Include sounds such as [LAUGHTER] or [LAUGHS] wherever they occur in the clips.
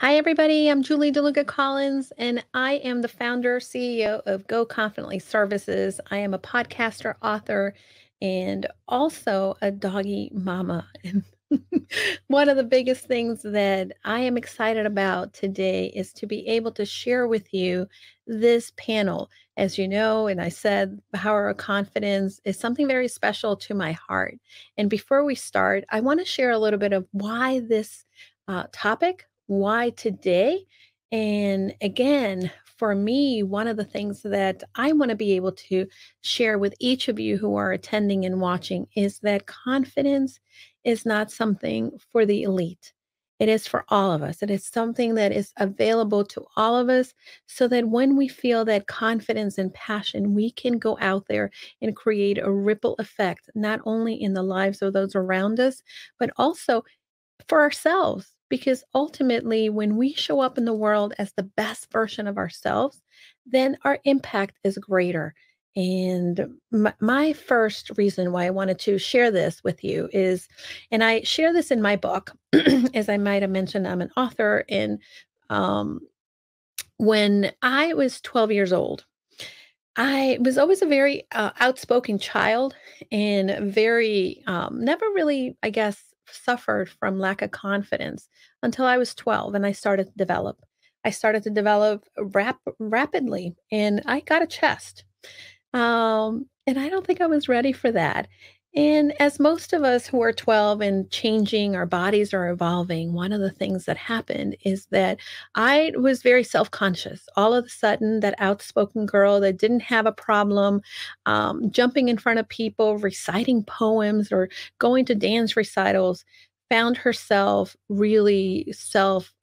Hi, everybody. I'm Julie DeLucca Collins, and I am the founder, CEO of Go Confidently Services. I am a podcaster, author, and also a doggy mama. And [LAUGHS] one of the biggest things that I am excited about today is to be able to share with you this panel. As you know, and I said, the Power of Confidence is something very special to my heart. And before we start, I want to share a little bit of why this uh, topic why today? And again, for me, one of the things that I want to be able to share with each of you who are attending and watching is that confidence is not something for the elite. It is for all of us. It is something that is available to all of us so that when we feel that confidence and passion, we can go out there and create a ripple effect, not only in the lives of those around us, but also for ourselves because ultimately, when we show up in the world as the best version of ourselves, then our impact is greater. And my, my, first reason why I wanted to share this with you is, and I share this in my book, [CLEARS THROAT] as I might have mentioned, I'm an author. And um, when I was 12 years old, I was always a very uh, outspoken child and very, um, never really, I guess, suffered from lack of confidence until I was 12 and I started to develop. I started to develop rap- rapidly and I got a chest. Um, and I don't think I was ready for that. And as most of us who are 12 and changing, our bodies are evolving, one of the things that happened is that I was very self conscious. All of a sudden, that outspoken girl that didn't have a problem um, jumping in front of people, reciting poems, or going to dance recitals found herself really self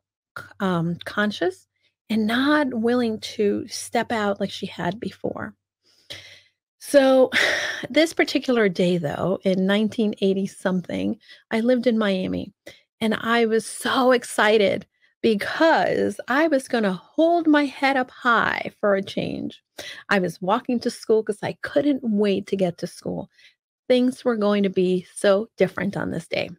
um, conscious and not willing to step out like she had before. So, [SIGHS] this particular day, though, in 1980 something, I lived in Miami and I was so excited because I was going to hold my head up high for a change. I was walking to school because I couldn't wait to get to school. Things were going to be so different on this day,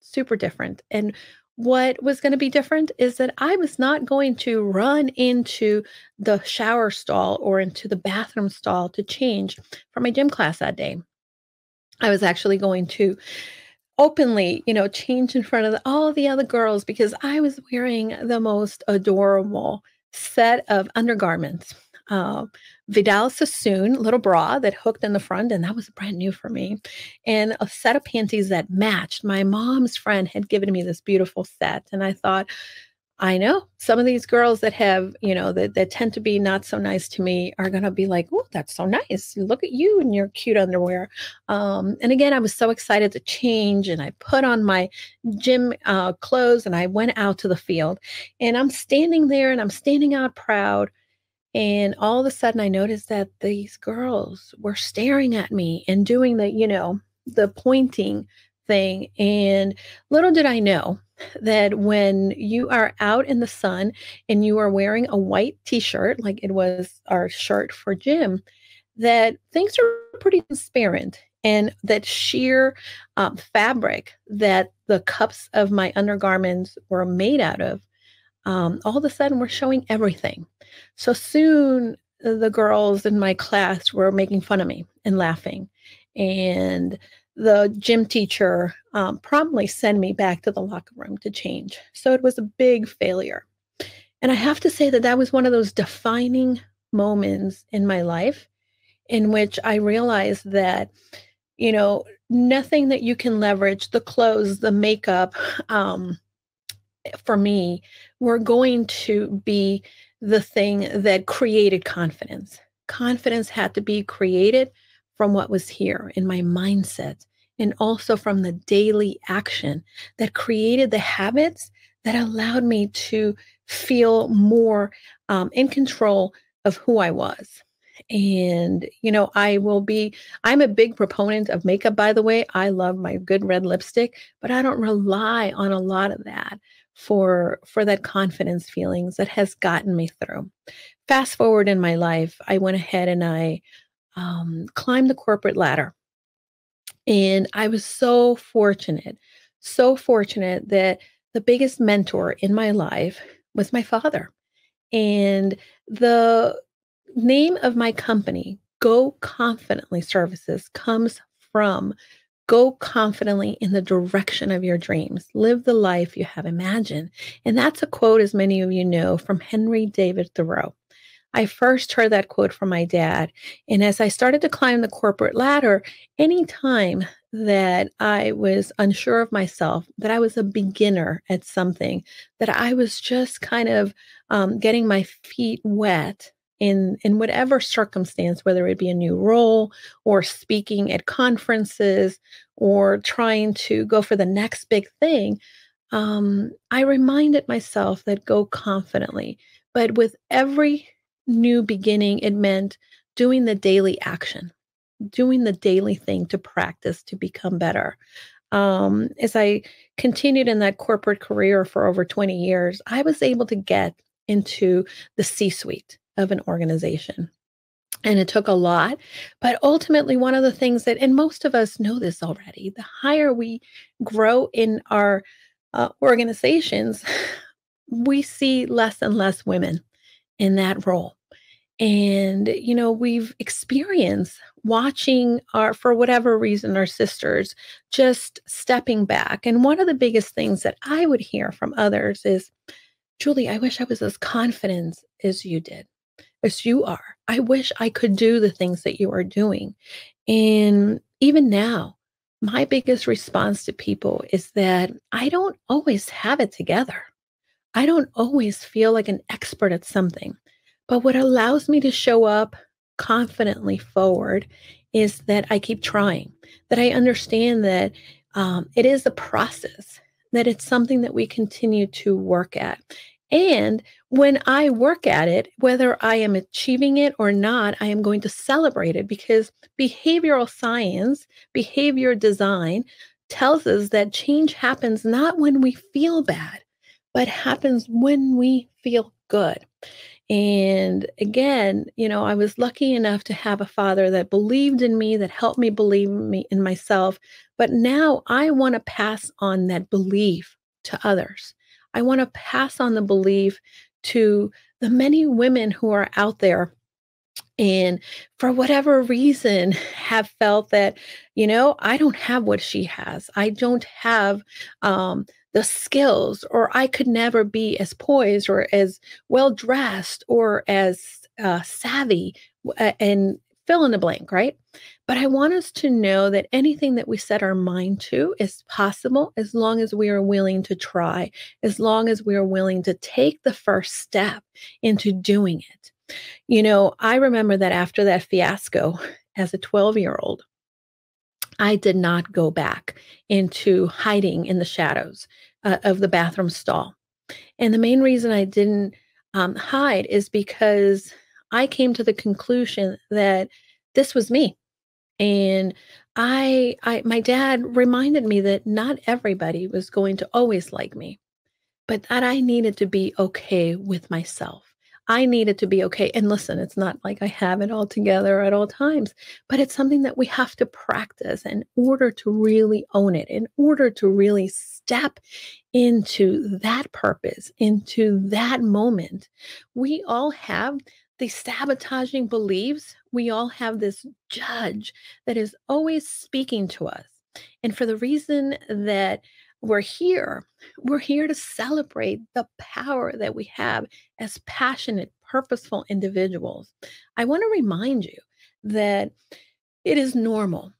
super different. And what was going to be different is that I was not going to run into the shower stall or into the bathroom stall to change for my gym class that day. I was actually going to openly, you know, change in front of the, all the other girls because I was wearing the most adorable set of undergarments uh, Vidal Sassoon little bra that hooked in the front, and that was brand new for me, and a set of panties that matched. My mom's friend had given me this beautiful set, and I thought, I know some of these girls that have, you know, that, that tend to be not so nice to me are going to be like, oh, that's so nice. Look at you in your cute underwear. Um, and again, I was so excited to change and I put on my gym uh, clothes and I went out to the field and I'm standing there and I'm standing out proud and all of a sudden, I noticed that these girls were staring at me and doing the, you know, the pointing thing. And little did I know [LAUGHS] that when you are out in the sun and you are wearing a white t shirt, like it was our shirt for gym, that things are pretty transparent. And that sheer um, fabric that the cups of my undergarments were made out of um, all of a sudden we're showing everything. So soon the girls in my class were making fun of me and laughing. And the gym teacher um, promptly sent me back to the locker room to change. So it was a big failure. And I have to say that that was one of those defining moments in my life in which I realized that, you know, nothing that you can leverage the clothes, the makeup, um, for me, were going to be the thing that created confidence. Confidence had to be created from what was here in my mindset and also from the daily action that created the habits that allowed me to feel more um, in control of who I was. And, you know, I will be, I'm a big proponent of makeup, by the way. I love my good red lipstick, but I don't rely on a lot of that for for that confidence feelings that has gotten me through fast forward in my life i went ahead and i um, climbed the corporate ladder and i was so fortunate so fortunate that the biggest mentor in my life was my father. And the name of my company, Go Confidently Services, comes from Go confidently in the direction of your dreams. Live the life you have imagined. And that's a quote, as many of you know, from Henry David Thoreau. I first heard that quote from my dad. And as I started to climb the corporate ladder, any time that I was unsure of myself, that I was a beginner at something, that I was just kind of um, getting my feet wet in in whatever circumstance whether it be a new role or speaking at conferences or trying to go for the next big thing um, i reminded myself that go confidently. But with every new beginning it meant doing the daily action doing the daily thing to practice to become better. Um, as i continued in that corporate career for over 20 years i was able to get into the c suite of an organization. And it took a lot. But ultimately, one of the things that, and most of us know this already, the higher we grow in our uh, organizations, [SIGHS] we see less and less women in that role. And, you know, we've experienced watching our, for whatever reason, our sisters just stepping back. And one of the biggest things that I would hear from others is, Julie, I wish I was as confident as you did as you are. I wish I could do the things that you are doing. And even now, my biggest response to people is that I don't always have it together. I don't always feel like an expert at something. But what allows me to show up confidently forward is that I keep trying, that I understand that um, it is a process, that it's something that we continue to work at. And when I work at it, whether I am achieving it or not, I am going to celebrate it because behavioral science, behavior design tells us that change happens not when we feel bad, but happens when we feel good. And again, you know, I was lucky enough to have a father that believed in me, that helped me believe me in myself. But now I want to pass on that belief to others. I want to pass on the belief to the many women who are out there and for whatever reason [LAUGHS] have felt that you know i don't have what she has. I don't have um, the skills or i could never be as poised or as well dressed or as uh, savvy and fill in the blank right but I want us to know that anything that we set our mind to is possible as long as we are willing to try, as long as we are willing to take the first step into doing it. You know, I remember that after that fiasco [LAUGHS] as a 12 year old, I did not go back into hiding in the shadows uh, of the bathroom stall. And the main reason I didn't um, hide is because I came to the conclusion that this was me and I I my dad reminded me that not everybody was going to always like me, but that I needed to be okay with myself. I needed to be okay. And listen, it's not like I have it all together at all times, but it's something that we have to practice in order to really own it, in order to really step into that purpose, into that moment. We all have these sabotaging beliefs, we all have this judge that is always speaking to us. And for the reason that we're here, we're here to celebrate the power that we have as passionate, purposeful individuals. I want to remind you that it is normal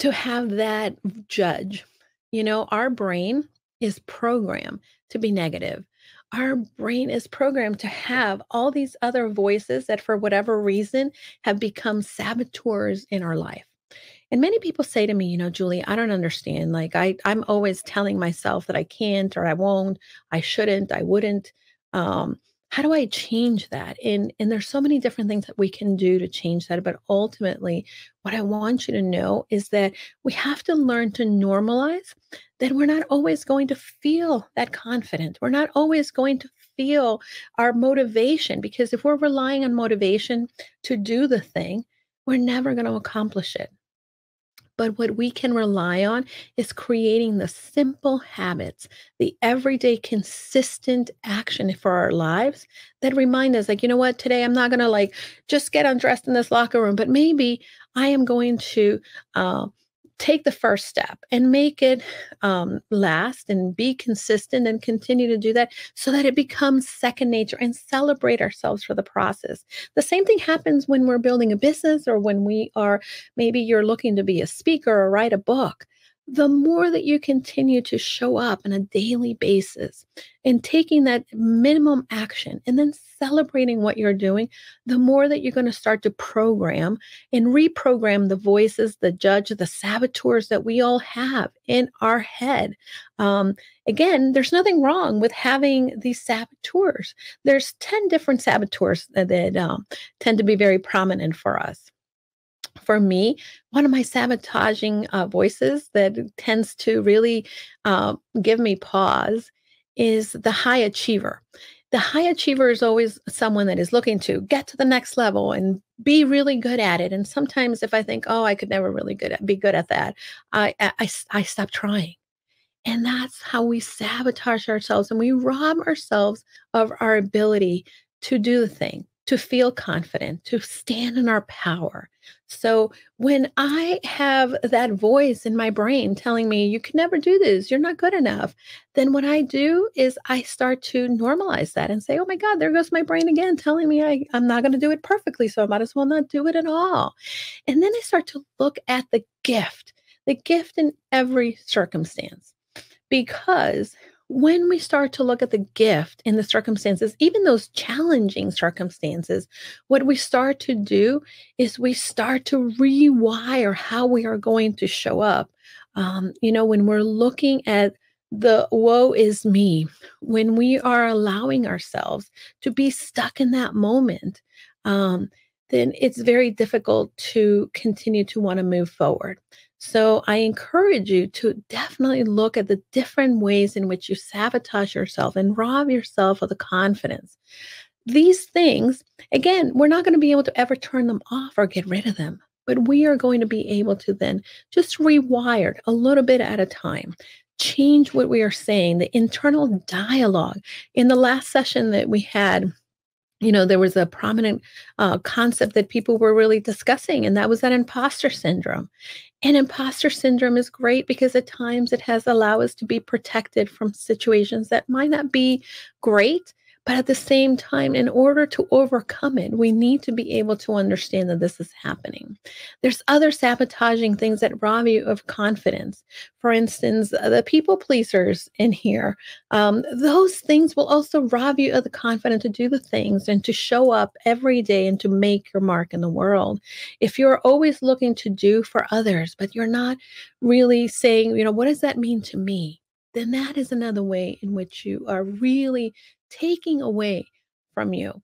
to have that judge. You know, our brain is programmed to be negative our brain is programmed to have all these other voices that, for whatever reason, have become saboteurs in our life. And many people say to me, you know, Julie, I don't understand. Like I, I'm always telling myself that I can't or I won't, I shouldn't, I wouldn't. Um, how do I change that? And and there's so many different things that we can do to change that. But ultimately, what I want you to know is that we have to learn to normalize that we're not always going to feel that confident. We're not always going to feel our motivation because if we're relying on motivation to do the thing, we're never going to accomplish it. But what we can rely on is creating the simple habits, the everyday consistent action for our lives that remind us, like, you know what, today I'm not going to like just get undressed in this locker room, but maybe I am going to uh, take the first step and make it um, last and be consistent and continue to do that so that it becomes second nature and celebrate ourselves for the process. The same thing happens when we're building a business or when we are maybe you're looking to be a speaker or write a book the more that you continue to show up on a daily basis and taking that minimum action and then celebrating what you're doing, the more that you're going to start to program and reprogram the voices, the judge, the saboteurs that we all have in our head. Um, again, there's nothing wrong with having these saboteurs. There's 10 different saboteurs that, that um, tend to be very prominent for us for me, one of my sabotaging uh, voices that tends to really uh, give me pause is the high achiever. The high achiever is always someone that is looking to get to the next level and be really good at it. And sometimes, if I think, "Oh, I could never really good at, be good at that," I, I I stop trying. And that's how we sabotage ourselves and we rob ourselves of our ability to do the thing to feel confident, to stand in our power. So when I have that voice in my brain telling me, you can never do this, you're not good enough, then what I do is I start to normalize that and say, oh my God, there goes my brain again telling me I, I'm not going to do it perfectly. So I might as well not do it at all. And then I start to look at the gift, the gift in every circumstance. Because when we start to look at the gift in the circumstances, even those challenging circumstances, what we start to do is we start to rewire how we are going to show up. Um, you know, when we're looking at the woe is me, when we are allowing ourselves to be stuck in that moment, um, then it's very difficult to continue to want to move forward. So I encourage you to definitely look at the different ways in which you sabotage yourself and rob yourself of the confidence. These things, again, we're not going to be able to ever turn them off or get rid of them, but we are going to be able to then just rewire a little bit at a time change what we are saying, the internal dialogue. In the last session that we had, you know, there was a prominent uh, concept that people were really discussing, and that was that imposter syndrome. And imposter syndrome is great because at times it has allowed us to be protected from situations that might not be great, but at the same time, in order to overcome it, we need to be able to understand that this is happening. There's other sabotaging things that rob you of confidence. For instance, the people pleasers in here, um, those things will also rob you of the confidence to do the things and to show up every day and to make your mark in the world. If you're always looking to do for others, but you're not really saying, you know, what does that mean to me? Then that is another way in which you are really taking away from you.